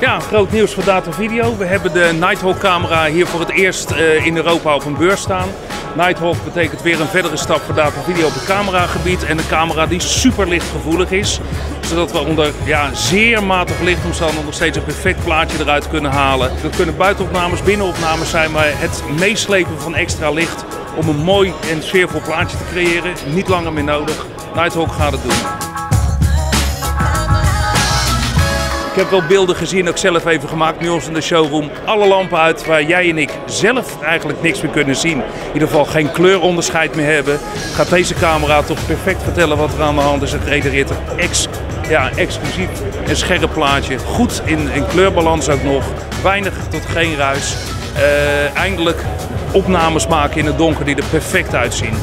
Ja, groot nieuws voor Data Video. We hebben de Nighthawk camera hier voor het eerst uh, in Europa op een beurs staan. Nighthawk betekent weer een verdere stap voor Data Video op het cameragebied. En een camera die super lichtgevoelig is. Zodat we onder ja, zeer matige lichtomstanden nog steeds een perfect plaatje eruit kunnen halen. Dat kunnen buitenopnames, binnenopnames zijn, maar het meeslepen van extra licht om een mooi en sfeervol plaatje te creëren. Niet langer meer nodig. Nighthawk gaat het doen. Ik heb wel beelden gezien, ook zelf even gemaakt bij ons in de showroom. Alle lampen uit waar jij en ik zelf eigenlijk niks meer kunnen zien. In ieder geval geen kleuronderscheid meer hebben. Gaat deze camera toch perfect vertellen wat er aan de hand is. Het genereert een ex, ja, exclusief en scherp plaatje. Goed in, in kleurbalans ook nog. Weinig tot geen ruis. Uh, eindelijk opnames maken in het donker die er perfect uitzien.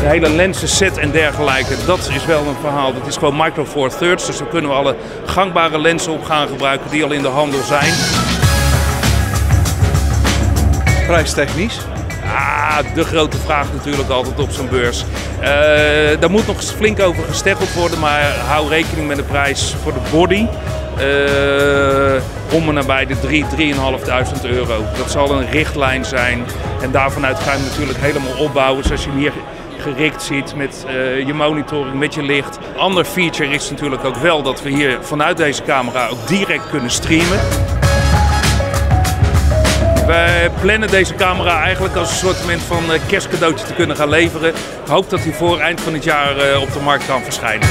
De hele lenzenset en dergelijke, dat is wel een verhaal. Dat is gewoon Micro Four Thirds, dus daar kunnen we alle gangbare lenzen op gaan gebruiken die al in de handel zijn. Prijstechnisch? Ah, de grote vraag natuurlijk altijd op zo'n beurs. Uh, daar moet nog flink over gesteggeld worden, maar hou rekening met de prijs voor de body. Uh, om en nabij de 3.500 euro. Dat zal een richtlijn zijn. En daarvanuit ga je natuurlijk helemaal opbouwen zoals je hier gericht ziet met uh, je monitoring, met je licht. Ander feature is natuurlijk ook wel dat we hier vanuit deze camera ook direct kunnen streamen. Wij plannen deze camera eigenlijk als een soort van eh, kerstcadeautje te kunnen gaan leveren. Ik hoop dat hij voor eind van het jaar uh, op de markt kan verschijnen.